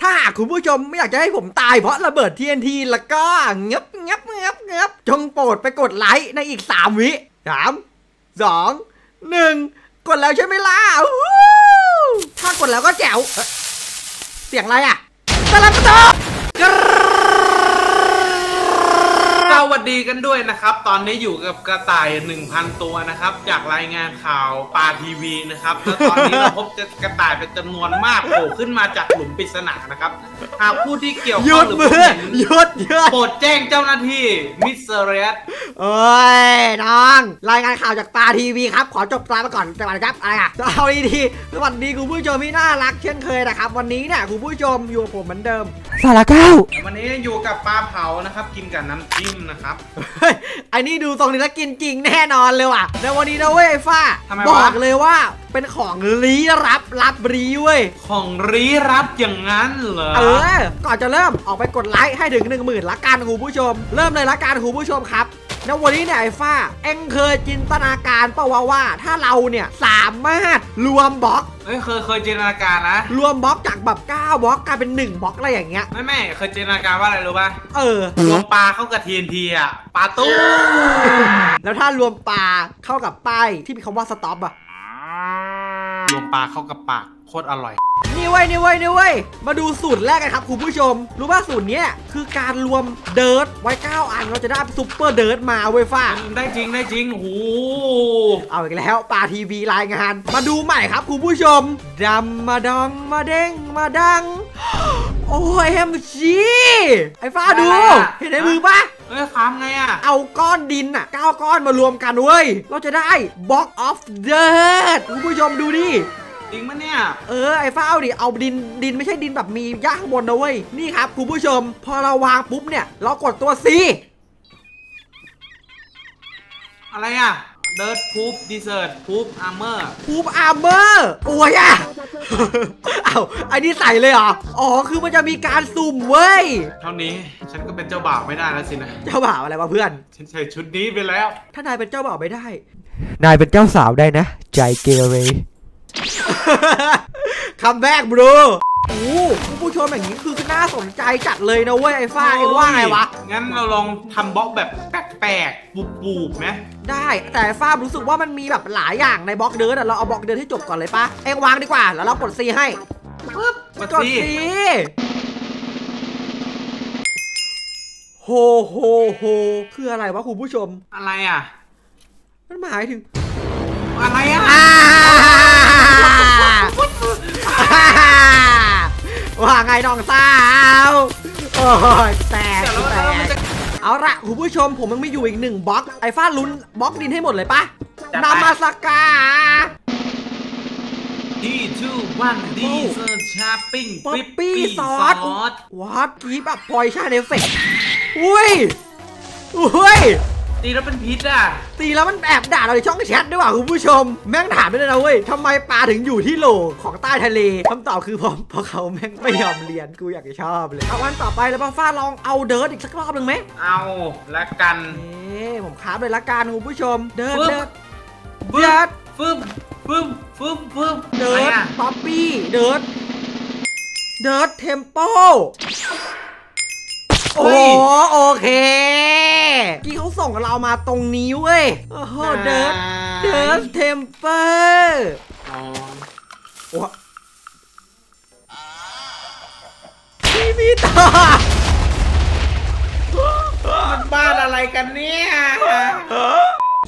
ถ้าหากคุณผู้ชมไม่อยากจะให้ผมตายเพราะระเบิด TNT แล้วก็เงับเงับเงับเงับจงโปรดไปกดไลค์ในอีก 3 วิสามสองหนึ่งกดแล้วใช่ไหมล่ะถ้ากดแล้วก็แจ๋วเอ๊ะเสียงอะไรอะตะลับตะ วัสดีกันด้วยนะครับ ตอนนี้อยู่กับกระต่าย 1,000 ตัวนะครับ จากรายงานข่าวปาทีวีนะครับ แล้วตอนนี้เราพบกระต่ายเป็นจำนวนมากโผล่ขึ้นมาจากหลุมปริศนานะครับ หากผู้ที่เกี่ยวหข้ยุองดหรือมืพบอเห็นหยุดหยุดโปรดแจ้งเจ้าหน้าที่มิสเตอร์เรสเอ้ยน้อง รายงานข่าวจากปาทีวีครับ ขอจบตามาก่อนสวัสดีครับอะไรอะเอาดีๆสวัสดีคุณผู้ชมที่น่ารักเช่นเคยนะครับ วันนี้เนี่ยคุณผู้ชมอยู่กับผมเหมือนเดิม สารเก้าวันนี้อยู่กับปลาเผานะครับ กินกับน้ำจิ้มนะครับเฮ้ยไอ้นี่ดูทรงนี้แล้วกินจริงแน่นอนเลยว่ะในวันนี้นะเว้ยไอ้ฟ้าทำไมบวะอกเลยว่าเป็นของลี้ลับลับรีเว้ยของรีรับอย่างนั้นเหรอเออก่อนจะเริ่มออกไปกดไลค์ให้ถึง 1 0,000ละกันคุณผู้ชม เริ่มเลยละกันคุณผู้ชมครับ แล้ววันนี้เนี่ยไอ้ฟ้าเอ็งเคยจินตนาการเปล่าวะว่า ถ้าเราเนี่ยสามารถรวมบล็อกเฮ้ยเคยเคยจินตนาการนะ รวมบล็อกจากแบบ9บล็อกกลายเป็น 1บล็อกอะไรอย่างเงี้ยแม่แม่เคยจินตนาการว่าอะไรรู้ป่ะเออ รวมปลาเข้ากับทีนทีอะปลาตู้แล้วถ้ารวมปลาเข้ากับป้ายที่มีคำว่าสต็อปอะ รวมปลาเข้ากับปากโคตรอร่อย นี่เว้ยนี่เว้ยนี่เว้ยมาดูสูตรแรกกันครับคุณผู้ชม รู้ว่าสูตรเนี้ยคือการรวมเดิร์ดไว้ 9 อันเราจะได้ซุปเปอร์เดิร์ดมาเว้ยฟ้า ได้จริงได้จริงโอ้โหเอาอีกแล้วปาทีวีรายงาน มาดูใหม่ครับคุณผู้ชมดำมาดองมาเด้งมาดัง โอ้ยเอ็มจีไอ้ฟ้าดู เห็นในมือปะเฮ้ยค้ามไงอะเอาก้อนดินอะเก้าก้อนมารวมกันเว้ย เราจะได้ Box of Dirt คุณผู้ชมดูดิจริงปะเนี่ย เออ ไอ้ฟ้าเอาดิ เอาดินดินไม่ใช่ดินแบบมีย่างบนนะเว้ย นี่ครับคุณผู้ชม พอเราวางปุ๊บเนี่ย เรากดตัว C อะไรอะ เดิร์ดพูฟดีเซอร์พูฟอาร์เมอร์คูปอาร์เมอร์โอ้ยอะเอาไอ้นี่ใส่เลยเหรอ อ๋อ คือมันจะมีการสุ่มเว้ย เท่านี้ฉันก็เป็นเจ้าบ่าวไม่ได้แล้วสินะ เจ้าบ่าวอะไรวะเพื่อน ฉันใส่ชุดนี้ไปแล้ว ถ้านายเป็นเจ้าบ่าวไม่ได้ นายเป็นเจ้าสาวได้นะ ใจเกเร come back bro โอ้คุณผู้ชมอย่างนี้คือน่าสนใจจัดเลยนะเว้ยไอ้ฟ้าเอ็งว่าไงวะ งั้นเราลองทำบล็อกแบบแปลกๆบูบๆไหมได้แต่ฟ้ารู้สึกว่ามันมีแบบหลายอย่างในบล็อก dirt อะเราเอาบล็อก dirt ให้จบก่อนเลยปะเอ็งวางดีกว่า แล้วเรากด C ให้ปึ๊บมากดสิ C โฮโฮโฮคืออะไรวะคุณผู้ชม อะไรอะ มันหมายถึง อะไรอะ ว่าไงน้องสาวโอ้ยแตกเดี๋ยวแตแล้วมันกจะเอาละคุณผู้ชมผมมันมีอยู่อีกหนึ่งบล็อกไอ้ฟ้าลุ้นบล็อกดินให้หมดเลยปะจัดไปนามาสกาที่ทูวันดีเซอร์ชาปิ้งป๊อปปิ๊ปปี้ปี้ซซออสสวัดกีบอัพพอยชาเอฟเฟกอุ้ยอุ้ย ตีแล้วเป็นพิษอะ ตีแล้วมันแอบด่าเราในช่องแชทด้วยว่ะคุณผู้ชม แม่งถามด้วยนะเว้ยทำไมปลาถึงอยู่ที่โหลของใต้ทะเลคำตอบคือเพราะเพราะเขาแม่งไม่ยอมเรียนกูอยากจะชอบเลยเอาวันต่อไปแล้วป้าฟ้าลองเอาเดิร์ดอีกสักรอบหนึ่งไหมเอาละกันเอ๊ผมคราบเลยละกันคุณผู้ชม เดิร์ดฟึบเดิร์ดฟึเดิร์บดฟึบฟึบฟึบฟึบเดิอะไรร์ดอะป๊อปปี้เดิร์ดเดิร์ดเทมโป โอ้โอเคกี้เขาส่งเรามาตรงนี้เว้ย โอ้โห เดิร์ดเดิร์ดเทมเปอร์อ๋อโอ้พี่มีตามันบ้านอะไรกันเนี่ย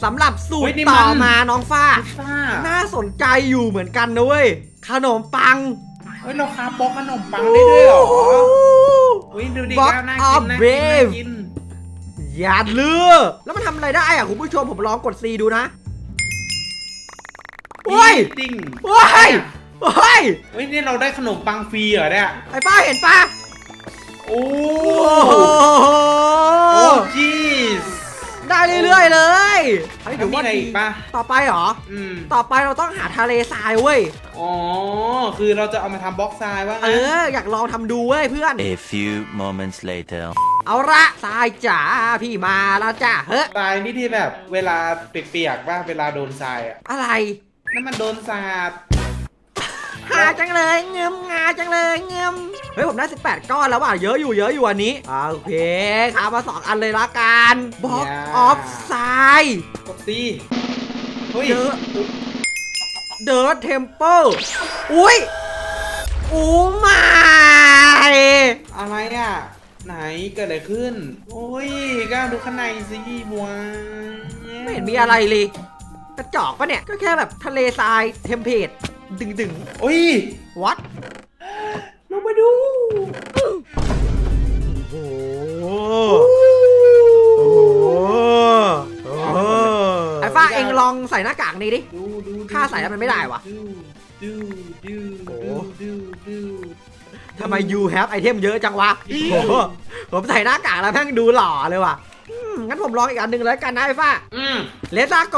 สำหรับสูตเฮ้รยนี่ต่อมันมาน้องฟ้าพิซซ่าน่าสนใจอยู่เหมือนกันนะเว้ย ขนมปัง เฮ้ย เราคาบล็อกขนมปังได้ด้วยเหรอ เฮ้ยดูดิ Box ก้าวน่า of กินน่ากินน่า Brave กินอย่าเลือ แล้วมันทำอะไรได้อะคุณผู้ชมผมลองกดซีดูนะโอ้ยดิ้งโอ้ยโอ้ยเฮ้ยนี่เราได้ขนมปังฟรีเหรอเนี่ยไอ้ป้าเห็นปะโอ้โอ้โห โอ้จีส ได้เรื่อยๆเลยเฮ้ยแล้วถือมีว่าอะไรดีอีกปะต่อไปเหรออืมต่อไปเราต้องหาทะเลทรายเว้ยอ๋อคือเราจะเอามาทำบล็อกทรายว่าเอออยากลองทำดูเว้ยเพื่อน A few moments later. เอาละทรายจ๋าพี่มาแล้วจ้าเฮ้ยทรายนี่ที่แบบเวลาเปียกๆป่ะเวลาโดนทรายอะอะไรนั่นมันโดนสาด หาจังเลยเงิมงาจังเลยเงิมเฮ้ยผมได้ 18 ก้อนแล้วว่ะเยอะอยู่เยอะอยู่อันนี้อ่าโอเคครับมาสองอันเลยละกัน block of sand กด C เฮ้ย the the temple อุ้ยโอ้ไม่อะไรอะไหนเกิดอะไรขึ้น โอ้ยก้าวดูข้างในสิบัวไม่เห็นมีอะไรเลยกระจอกปะเนี่ย ก็แค่แบบทะเลทราย temple ดึงดึงโอ้ยวัดลงมาดู โอ้โหโอ้โหไอ้ฟ้าเองลองใส่หน้ากากนี้ดิดูดูดูค่าใส่แล้วมันไม่ได้วะดูดูดูโอ้ดูดูดูทำไม you have ไอเทมเยอะจังวะโอ้โหผมใส่หน้ากากแล้วแม่งดูหล่อเลยว่ะอืมงั้นผมลองอีกอันหนึ่งแล้วกันนะไอ้ฟ้าอืมเลซาโก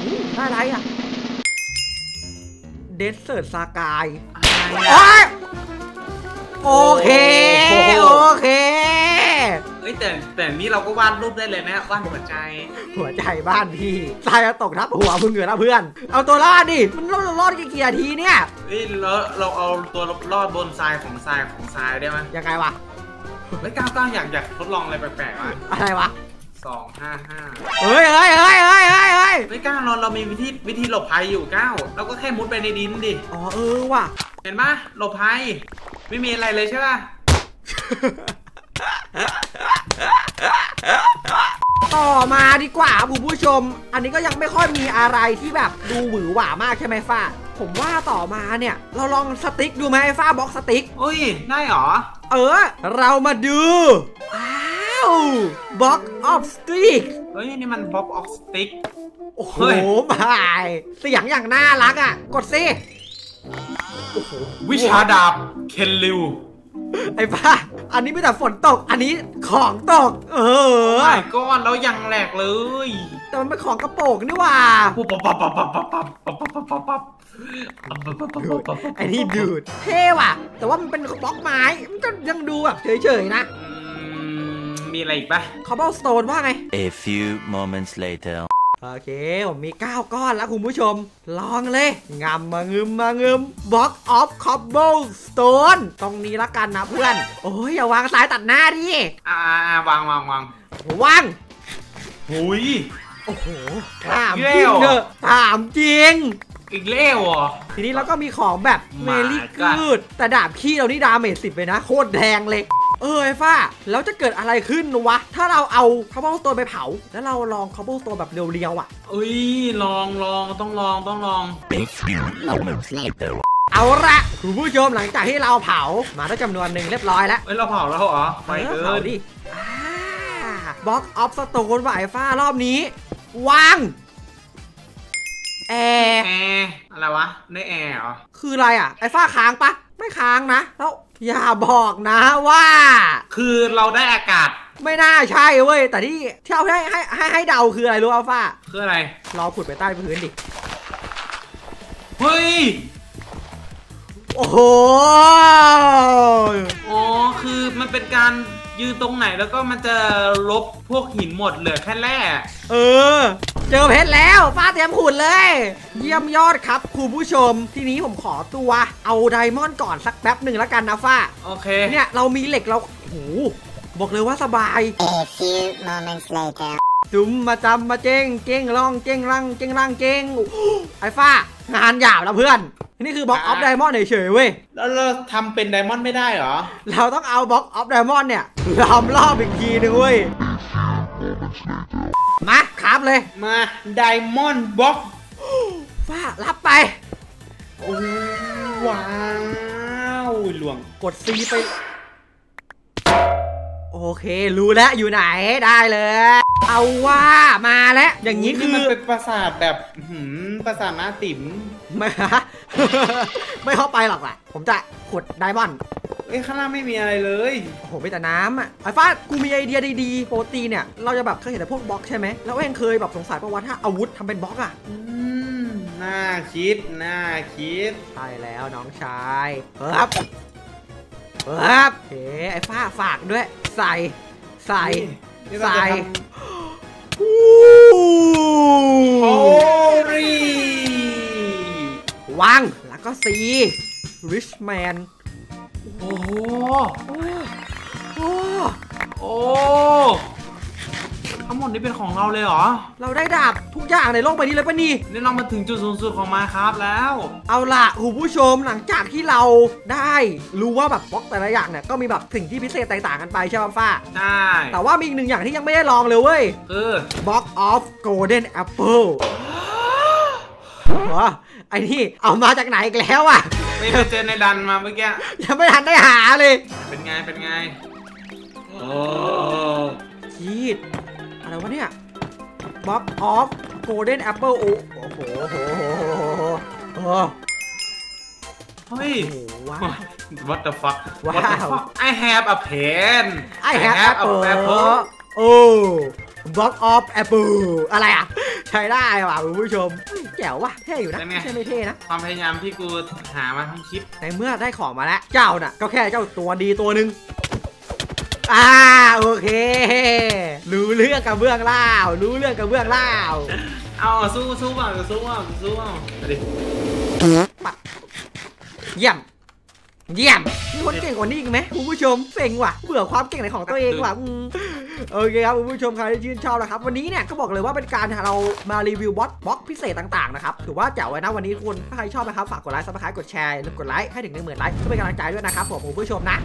อู้ได้อะไรอะ เดสเซิร์ตซากายอะไรโอ้อะยโอเค โอ้โห โอเค เอ้ยแต่แต่นี่เราก็วาดรูปได้เลยนะวาดหัวใจ หัวใจบ้านพี่ทรายจะตกทับหัวมึงเหรอนะเพื่อน เอาตัวรอดดิ มันรอดรอดกี่กี่นาทีเนี่ย เอ้ยแล้วเราเอาตัวรอดบนทรายของทรายของทรายได้ไหมยังไงวะ เฮ้ยก้าวก้าวอยากอยากทดลองอะไรแปลกๆอะอะไรวะ สองห้าห้าเฮ้ยเฮ้ยเฮ้ยเฮ้ยเฮ้ยเฮ้ยเฮ้ยก้าวเราเรามีวิธีวิธีหลบภัยอยู่ก้าวเราก็แค่มุดไปในดินดิ อ๋อเออว่ะ เห็นปะหลบภัย ไม่มีอะไรเลยใช่ปะต่อมาดีกว่าคุณผู้ชม อันนี้ก็ยังไม่ค่อยมีอะไรที่แบบดูหวือหวามากใช่ไหมฟ้า ผมว่าต่อมาเนี่ย เราลอง stick ดูไหมไอ้ฟ้า block stick เฮ้ย ได้เหรอ เออ เรามาดูอ้า ว block of stick เฮ้ยนี่มัน block of stick โอ้โหเฮ้ยมายเสียงอย่างน่ารักอะ กดสิวิชาดาบ เคนริว ไอ้ป้าอันนี้ไม่แต่ฝนตก อันนี้ของตก เออไม่ก้อนแล้วยังแหลกเลย แต่มันเป็นของกระโปรงนี่หว่าปุ๊บปั๊บปั๊บปั๊บปั๊บปั๊บปั๊บปั๊บปั๊บปั๊บปั๊บไอ้นี่ดูดเท่ว่ะ แต่ว่ามันเป็นบล็อกไม้ มันก็ยังดูแบบเฉยๆนะอื มมีอะไรอีกปะ cobblestone ว่าไง A few moments later. โอเค ผมมี 9 ก้อนแล้วคุณผู้ชม ลองเลยงำมางึมมางึม block of cobblestone ตรงนี้ละกันนะเพื่อน โอ้ย อย่าวางสายตัดหน้าดิ อ่าวางวางวางวางหุยโอ้โหถามอีกจแล้ริงวเถอะถามจริง อีกแล้วเหรอทีนี้เราก็มีของแบบเม My ลี่ God กืดแต่ดาบขี้เรานี่ดาเมจสิบเลยนะ โคตรแรงเลย เออไอ้ฟ้าแล้วจะเกิดอะไรขึ้นวะ ถ้าเราเอาคาร์บอนสโตนไปเผา แล้วเราลองคาร์บอนสโตนแบบเรียวๆอะเอ้ยลองลองต้องลองต้องลอง A few moments later. เอาละคุณผู้ชมหลังจากที่เราเผามาได้จำนวนหนึ่งเรียบร้อยแล้วเอ้ยเราเผาแล้วเหรอไปเออเกิเผานดิ block of stone ว่ะไอ้ฟ้ารอบนี้วาง air air อะไรวะได้แอร์เหรอคืออะไรอะไอ้ฟ้าค้างปะไม่ค้างนะแล้ว อย่าบอกนะว่า คือเราได้อากาศ ไม่น่าใช่เว้ย แต่ที่ที่เอาให้ให้ให้ให้เดาคืออะไรรู้อัลฟาคืออะไรลองขุดไปใต้พื้นดิ เฮ้ย โอ้โห อ๋อ คือมันเป็นการ ยืนตรงไหนแล้วก็มันจะลบพวกหินหมดเหลือแค่แร่เออ เจอเพชรแล้วฟ้าเตรียมขุดเลย เยี่ยมยอดครับคุณผู้ชม ทีนี้ผมขอตัว เอาไดมอนด์ก่อนสักแป๊บหนึ่งแล้วกันนะฟ้าโอเค เนี่ยเรามีเหล็กเราโอ้โหบอกเลยว่าสบาย A few moments later. จุ๋มมาจำมาเจ้งเจ้งร่องเจ้งรังเจ้งรังเจ้งโอ้โหไอ้ฟ้างานหยาบแล้วเพื่อน นี่คือ block of diamond เฉยๆเว้ย แล้วเราทำเป็น diamond ไม่ได้เหรอ เราต้องเอา block of diamond เนี่ยล้อมรอบอีกทีหนึงเว้ย มาครับเลย มา diamond block ฟ้ารับไป โอ้ว้าวหลวงกด C ไป โอเค รู้แล้วอยู่ไหนได้เลย เอาว่ามาแล้ว อย่างนี้คือมันเป็นปราสาทแบบอื้อหืมปราสาทหน้าติ๋มไม่ไม่เข้าไปหรอกล่ะ ผมจะขุดไดมอนด์เอ้ยข้างล่างไม่มีอะไรเลยโอ้โหมีแต่น้ำอะไอ้ฟ้ากูมีไอเดียดีๆปกติเนี่ย เราจะแบบเคยเห็นแต่พวกบล็อกใช่ไหมแล้วเองเคยแบบสงสัยประวัติถ้าอาวุธทำเป็นบล็อกอะอืมน่าคิด น่าคิด ใช่แล้วน้องชายครับ ครับเฮ้ไอ้ฝ้าฝากด้วย ใส่ ใส่ ใส่โอ้รีวางแล้วก็สีริชแมน โอ้โหโอ้โห ทั้งหมดนี้เป็นของเราเลยเหรอ เราได้ดาบทุกอย่างในโลกใบนี้เลยปะนี่นี่เรามาถึงจุดสูงสุดของมาครับแล้ว เอาล่ะคุณผู้ชมหลังจากที่เราได้รู้ว่าแบบบล็อกแต่ละอย่างเนี่ยก็มีแบบสิ่งที่พิเศษแตกต่างกันไปใช่ไหมฟ้า ใช่ แต่ว่ามีอีกหนึ่งอย่างที่ยังไม่ได้ลองเลยเว้ย คือ Box of Golden Apple ว้าไอ้นี่เอามาจากไหนอีกแล้วอะไม่ไปเจอในดันมาเมื่อกี้ยังไม่ทันได้หาเลย เป็นไงเป็นไงโอ้ชีด อะไรวะเนี่ย Box of Golden Apple โอ้โหโอ้โหโอ้โหโอ้โหเฮ้ยโอ้โหว้าว What the fuck ว้าว What the fuck I have a pen I have apple apple โอ้ Box of Apple อะไรอะ ใช้ได้ว่ะคุณผู้ชมเฮ้ยแจ๋วว่ะเท่อยู่นะเป็นไงไม่ใช่ไม่เท่นะ ความพยายามที่กูหามาทั้งคลิปในเมื่อได้ของมาแล้ว เจ้าน่ะ ก็แค่เจ้าตัวดีตัวหนึ่ง อ่าโอเค รู้เรื่องกับเบื้องล่าวรู้เรื่องกับเบื้องล่าวเอาสู้สู้บ้างสู้บ้างสู้บ้างมาดิเยี่ยม เยี่ยมมีคนเก่งกว่านี้อีกไหมคุณผู้ชมเซ็งว่ะ เบื่อความเก่งในของตัวเองว่ะอืมโอเคครับคุณผู้ชมใครที่ชื่นชอบนะครับ วันนี้เนี่ยก็บอกเลยว่าเป็นการเรามารีวิวบล็อกบล็อกพิเศษต่างๆนะครับถือว่าแจ๋วไว้นะวันนี้ทุกคนถ้าใครชอบนะครับฝากกดไลค์ subscribe กดแชร์อย่าลืมกดไลค์ให้ถึงหนึ่งหมื่นไลค์เพื่อเป็นกำลังใจด้วยนะครับผมคุณผู้ชมนะ